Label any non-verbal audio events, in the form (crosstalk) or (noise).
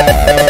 है (laughs)